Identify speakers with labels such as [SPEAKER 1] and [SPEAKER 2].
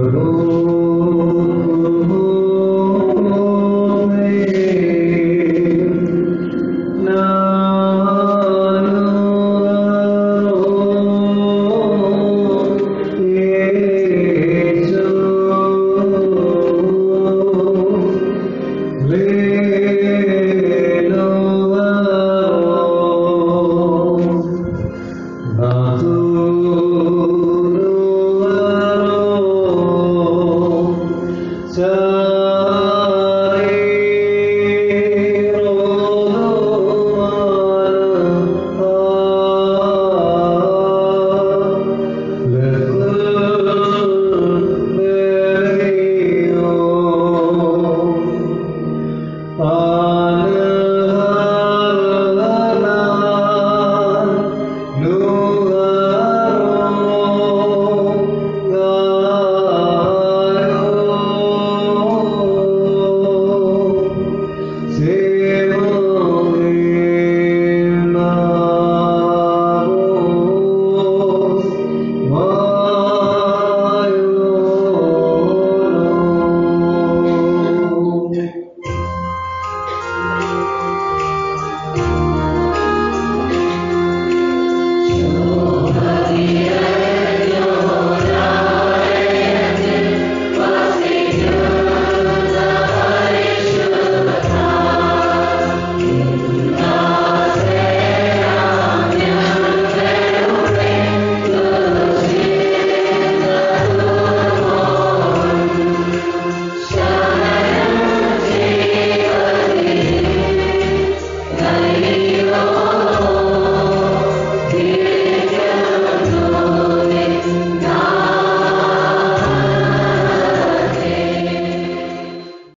[SPEAKER 1] Guru.